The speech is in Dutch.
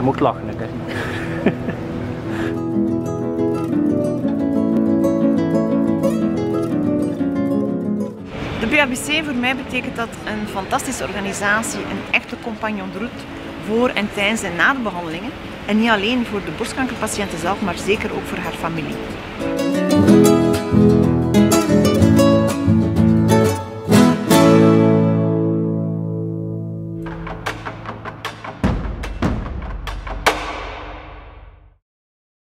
Hij moet lachen, hè. De BABC voor mij betekent dat een fantastische organisatie, een echte compagnon de route voor en tijdens en na de behandelingen. En niet alleen voor de borstkankerpatiënten zelf, maar zeker ook voor haar familie.